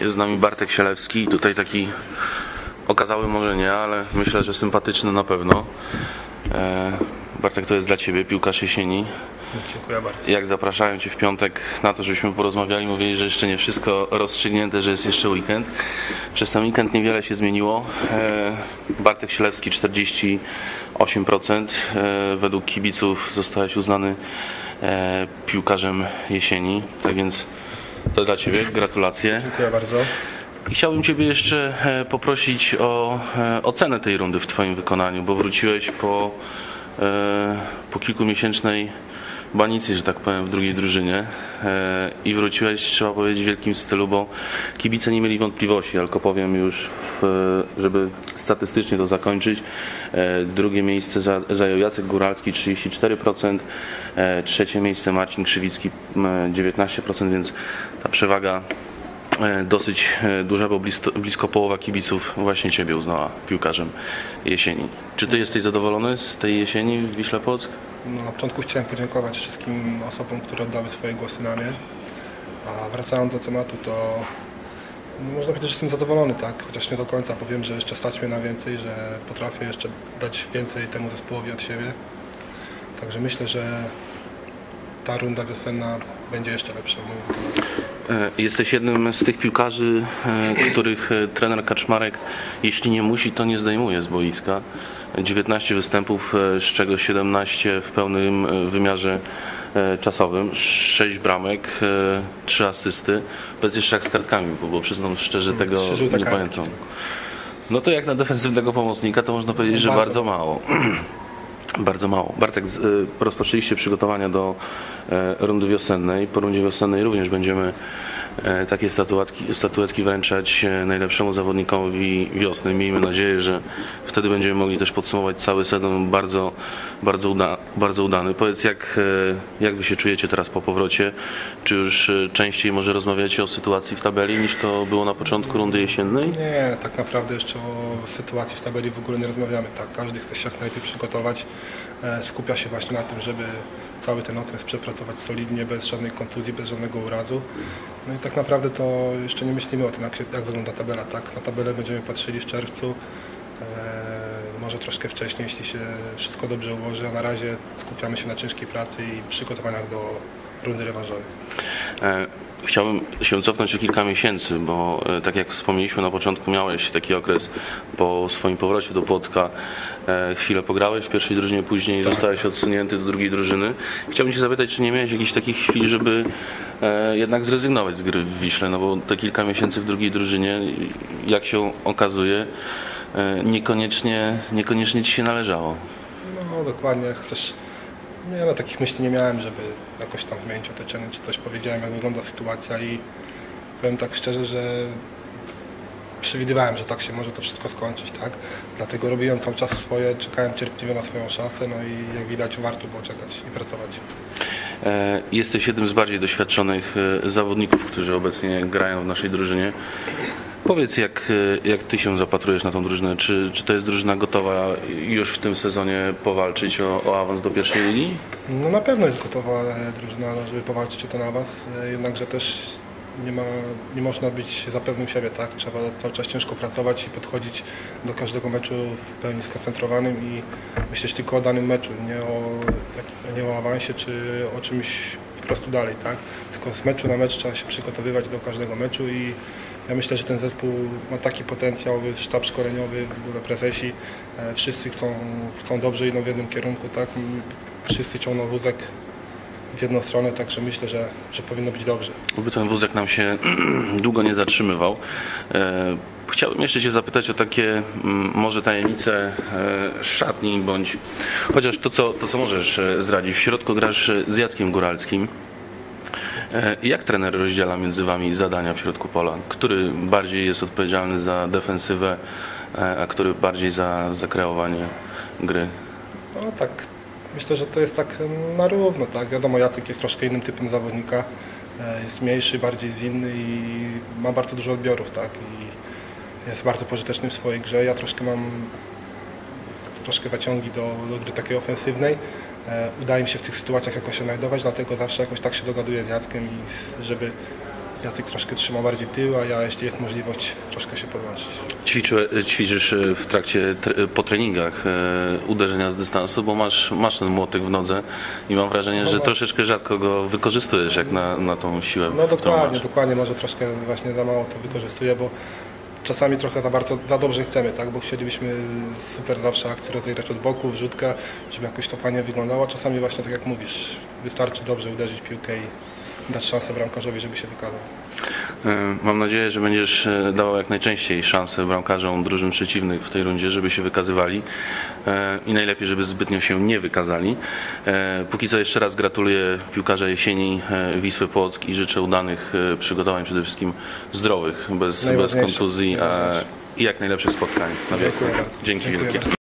Jest z nami Bartek Sielewski. Tutaj taki okazały może nie, ale myślę, że sympatyczny na pewno. E, Bartek, to jest dla Ciebie piłkarz jesieni. Dziękuję bardzo. Jak zapraszałem Cię w piątek na to, żebyśmy porozmawiali, mówili, że jeszcze nie wszystko rozstrzygnięte, że jest jeszcze weekend. Przez ten weekend niewiele się zmieniło. E, Bartek Sielewski 48%. E, Według kibiców zostałeś uznany piłkarzem jesieni. Tak więc to dla Ciebie. Gratulacje. Dziękuję bardzo. I chciałbym Ciebie jeszcze e, poprosić o e, ocenę tej rundy w Twoim wykonaniu, bo wróciłeś po, e, po kilkumiesięcznej banicy, że tak powiem, w drugiej drużynie e, i wróciłeś, trzeba powiedzieć, w wielkim stylu, bo kibice nie mieli wątpliwości, tylko powiem już, żeby statystycznie to zakończyć. E, Drugie miejsce za- zajął Jacek Góralski 34%, e, trzecie miejsce Marcin Krzywicki m, 19%, więc ta przewaga dosyć duża, bo blisko, blisko połowa kibiców właśnie Ciebie uznała piłkarzem jesieni. Czy Ty jesteś zadowolony z tej jesieni w Wiśle Płock? Na początku chciałem podziękować wszystkim osobom, które oddały swoje głosy na mnie. A wracając do tematu, to można powiedzieć, że jestem zadowolony, tak? Chociaż nie do końca powiem, że jeszcze stać mnie na więcej, że potrafię jeszcze dać więcej temu zespołowi od siebie. Także myślę, że ta runda wiosenna będzie jeszcze lepsza. E, Jesteś jednym z tych piłkarzy, e, których e, trener Kaczmarek, jeśli nie musi, to nie zdejmuje z boiska. 19 występów, z czego 17 w pełnym wymiarze czasowym, 6 bramek, 3 asysty. Powiedz jeszcze jak z kartkami, bo, bo przyznam szczerze, tego Trzy żółte nie pamiętam. No to jak na defensywnego pomocnika, to można powiedzieć, że Bardzo mało. bardzo mało. Bartek, y, rozpoczęliście przygotowania do e, rundy wiosennej. Po rundzie wiosennej również będziemy takie statuetki, statuetki wręczać e, najlepszemu zawodnikowi wiosny. Miejmy nadzieję, że wtedy będziemy mogli też podsumować cały sezon bardzo, bardzo, uda, bardzo udany. Powiedz, jak, e, jak wy się czujecie teraz po powrocie? Czy już e, częściej może rozmawiacie o sytuacji w tabeli niż to było na początku rundy jesiennej? Nie, tak naprawdę jeszcze o sytuacji w tabeli w ogóle nie rozmawiamy. Tak, każdy chce się jak najlepiej przygotować. E, Skupia się właśnie na tym, żeby cały ten okres przepracować solidnie, bez żadnej kontuzji, bez żadnego urazu. No i tak naprawdę to jeszcze nie myślimy o tym, jak, jak wygląda tabela. Tak, na tabelę będziemy patrzyli w czerwcu, e, może troszkę wcześniej, jeśli się wszystko dobrze ułoży, a na razie skupiamy się na ciężkiej pracy i przygotowaniach do rundy rewanżowej. E, Chciałbym się cofnąć o kilka miesięcy, bo e, tak jak wspomnieliśmy na początku, miałeś taki okres po swoim powrocie do Płocka. e, Chwilę pograłeś w pierwszej drużynie, później zostałeś odsunięty do drugiej drużyny. Chciałbym Cię zapytać, czy nie miałeś jakichś takich chwil, żeby jednak zrezygnować z gry w Wiśle, no bo te kilka miesięcy w drugiej drużynie, jak się okazuje, niekoniecznie, niekoniecznie Ci się należało. No dokładnie, chociaż nie no, takich myśli nie miałem, żeby jakoś tam zmienić otoczenie czy coś. Powiedziałem jak wygląda sytuacja i powiem tak szczerze, że przewidywałem, że tak się może to wszystko skończyć, tak? Dlatego robiłem cały czas swoje, czekałem cierpliwie na swoją szansę, no i jak widać warto było czekać i pracować. E, Jesteś jednym z bardziej doświadczonych e, zawodników, którzy obecnie grają w naszej drużynie. Powiedz, jak, e, jak ty się zapatrujesz na tą drużynę? Czy, czy to jest drużyna gotowa już w tym sezonie powalczyć o, o awans do pierwszej ligi? No na pewno jest gotowa drużyna, żeby powalczyć o ten awans, e, jednakże też nie, ma, nie można być za pewnym siebie, tak? Trzeba cały czas ciężko pracować i podchodzić do każdego meczu w pełni skoncentrowanym i myśleć tylko o danym meczu, nie o, nie o awansie czy o czymś po prostu dalej, tak? Tylko z meczu na mecz trzeba się przygotowywać do każdego meczu i ja myślę, że ten zespół ma taki potencjał, sztab szkoleniowy, w ogóle prezesi, e, wszyscy chcą, chcą dobrze, idą w jednym kierunku, tak? Wszyscy ciągną wózek w jedną stronę, także myślę, że, że powinno być dobrze. Oby ten wózek nam się długo nie zatrzymywał. E, Chciałbym jeszcze Cię zapytać o takie mm, może tajemnice e, szatni, bądź chociaż to co, to, co możesz zdradzić. W środku grasz z Jackiem Góralskim. E, Jak trener rozdziela między Wami zadania w środku pola? Który bardziej jest odpowiedzialny za defensywę, e, a który bardziej za, za kreowanie gry? No tak, myślę, że to jest tak na równo, tak? Wiadomo, Jacek jest troszkę innym typem zawodnika, e, jest mniejszy, bardziej zwinny i ma bardzo dużo odbiorów, tak? I jest bardzo pożyteczny w swojej grze. Ja troszkę mam troszkę zaciągi do, do gry takiej ofensywnej. E, Udaje mi się w tych sytuacjach jakoś się znajdować, dlatego zawsze jakoś tak się dogaduję z Jackiem i żeby Jacek troszkę trzyma bardziej tył, a ja jeśli jest możliwość troszkę się podłączyć. Ćwiczy, ćwiczysz e, w trakcie, po treningach e, uderzenia z dystansu, bo masz, masz ten młotek w nodze i mam wrażenie, że troszeczkę rzadko go wykorzystujesz jak na, na tą siłę. No dokładnie, dokładnie, może troszkę właśnie za mało to wykorzystuję, bo czasami trochę za bardzo, za dobrze chcemy, tak, bo chcielibyśmy super zawsze akcję rozegrać od boku, wrzutka, żeby jakoś to fajnie wyglądało, czasami właśnie tak jak mówisz, wystarczy dobrze uderzyć piłkę i dać szansę bramkarzowi, żeby się wykazał. E, Mam nadzieję, że będziesz e, dawał jak najczęściej szansę bramkarzom drużyn przeciwnych w tej rundzie, żeby się wykazywali e, i najlepiej, żeby zbytnio się nie wykazali. Póki co jeszcze raz gratuluję piłkarza jesieni Wisły Płock i życzę udanych przygotowań, przede wszystkim zdrowych, bez, bez kontuzji i jak najlepszych spotkań na wiosnę. Dzięki wielkie.